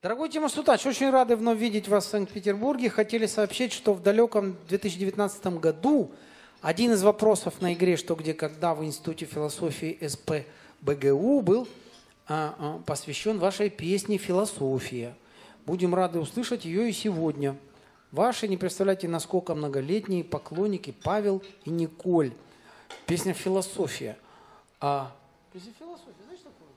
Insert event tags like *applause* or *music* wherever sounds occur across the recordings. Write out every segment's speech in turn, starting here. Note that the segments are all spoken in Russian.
Дорогой Тимур Сутач, очень рады вновь видеть вас в Санкт-Петербурге. Хотели сообщить, что в далеком 2019 году один из вопросов на игре «Что, где, когда» в Институте философии СП БГУ был а, а, посвящен вашей песне «Философия». Будем рады услышать ее и сегодня. Ваши, не представляете, насколько многолетние поклонники Павел и Николь. Песня «Философия». А, песня «Философия», знаешь такое?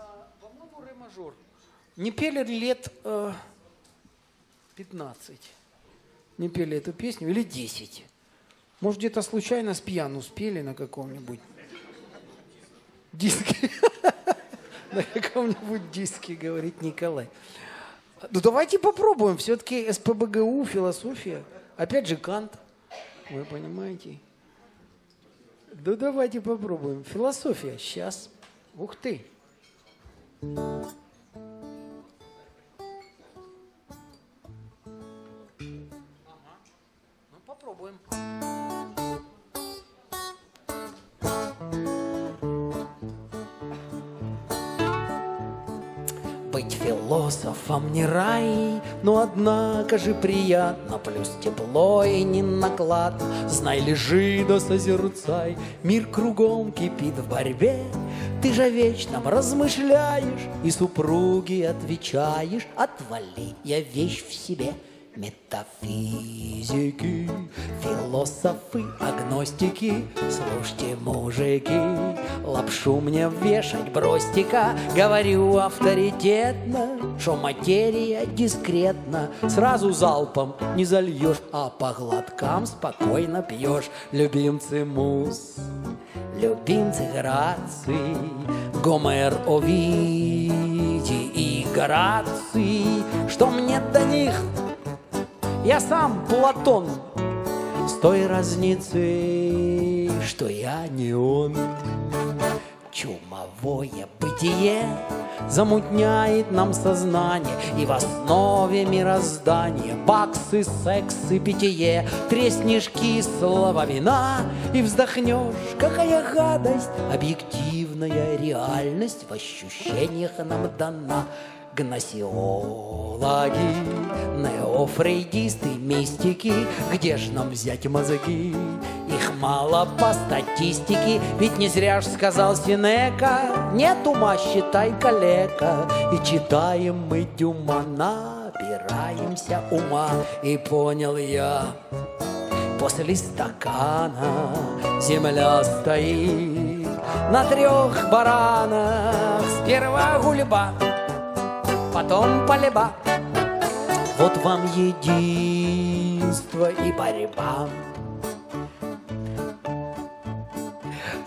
А, по-моему, ре мажор. Не пели лет э, 15. Не пели эту песню, или 10. Может, где-то случайно с пьяну спели на каком-нибудь диске. *laughs* На каком-нибудь диске, говорит Николай. Ну давайте попробуем. Все-таки СПБГУ, философия. Опять же Кант. Вы понимаете? Ну давайте попробуем. Философия. Сейчас. Ух ты. Ну. Быть философом не рай, но однако же приятно, Плюс тепло и не накладно. Знай, лежи да созерцай, мир кругом кипит в борьбе. Ты же вечном размышляешь и супруге отвечаешь, Отвали, я вещь в себе — Метафизики, философы, агностики, слушайте, мужики, лапшу мне вешать бростика, говорю авторитетно, что материя дискретна, сразу залпом не зальешь, а по глоткам спокойно пьешь, любимцы мус. Любимцы Грации, Гомер, Овидий и Гораций, что мне до них я сам Платон. С той разницей, что я не он Чумовое бытие замутняет нам сознание И в основе мироздания баксы, секс и питье. Треснешь кислого вина и вздохнешь. Какая гадость, объективная реальность В ощущениях нам дана. Гносеологи, неофрейдисты, мистики, где ж нам взять мозги? Мало по статистике, ведь не зря ж сказал Синека, нет ума, считай калека, и читаем мы Дюма, набираемся ума, и понял я, после стакана земля стоит на трех баранах, сперва гульба, потом полеба. Вот вам единство и борьба.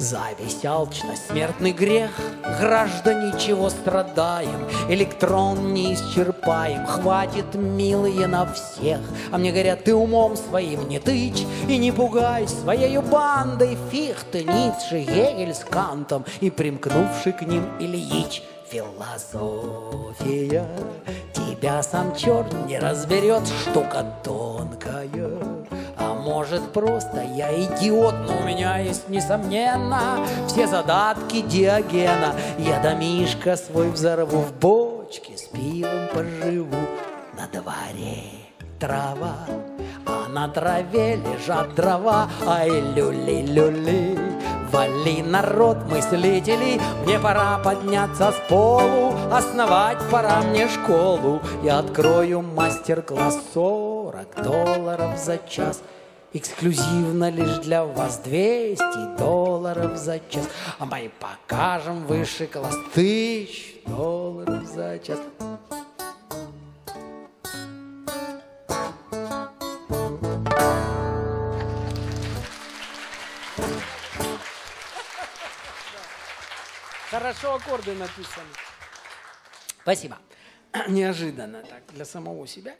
Зависть, алчность, смертный грех, Граждане, чего страдаем, Электрон не исчерпаем, Хватит, милые, на всех. А мне говорят, ты умом своим не тычь И не пугай своей бандой. Фихте, Ницше, Гегель с Кантом И примкнувший к ним Ильич — Философия Тебя сам черт не разберет Штука тонкая А может просто я идиот Но у меня есть, несомненно Все задатки Диогена. Я домишка свой взорву В бочке с пивом поживу. На дворе трава А на траве лежат дрова. Ай, люли-люли Вали, народ мыслителей, мне пора подняться с полу, Основать пора мне школу. Я открою мастер-класс 40 долларов за час. Эксклюзивно лишь для вас 200 долларов за час. А мы покажем высший класс тысяч долларов за час. Хорошо аккорды написаны. Спасибо. Неожиданно так для самого себя.